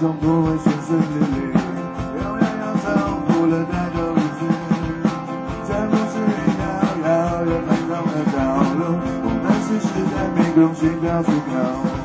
终不会顺顺利利。永远要重复了太多一次，这不是一条遥远漫长的道路，我们是时间迷宫寻找出口。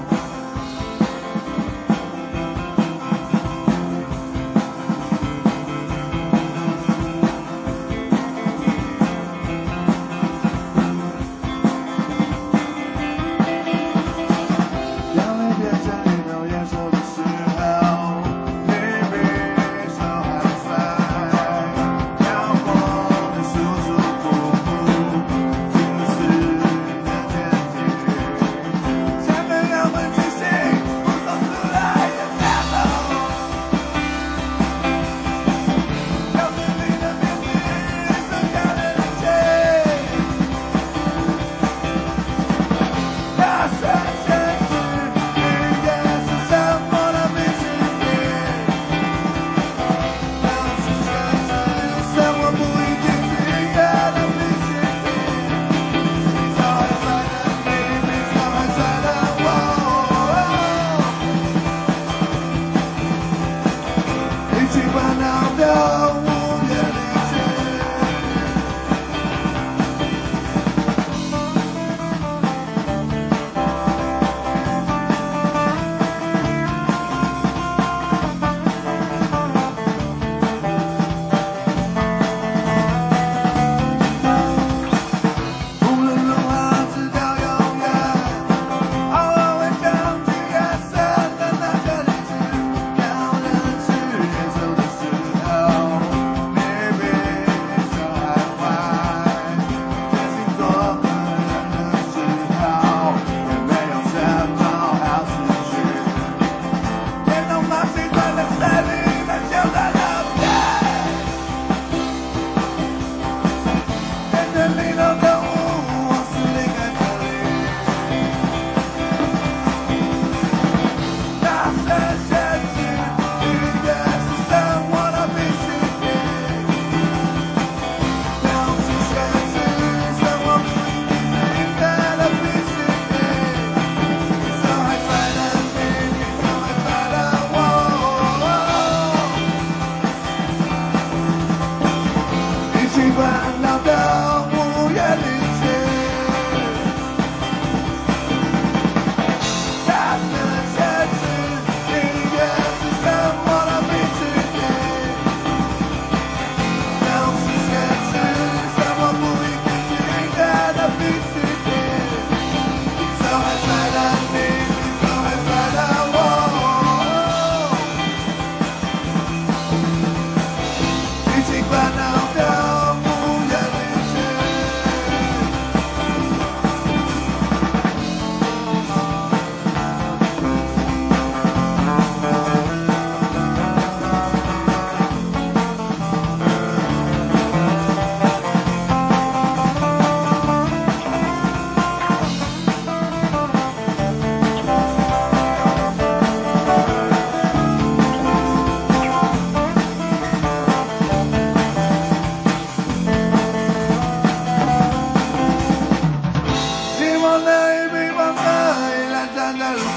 Hallelujah.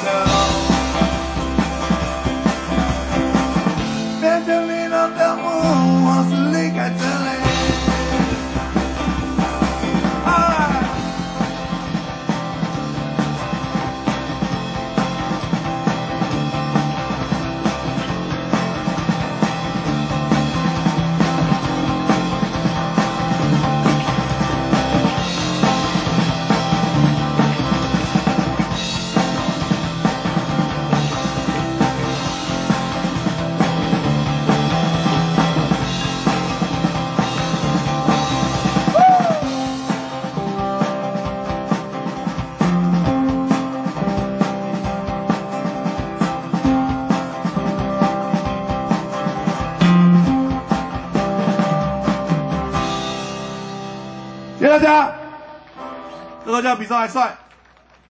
know. 大家，这个叫比赛还帅。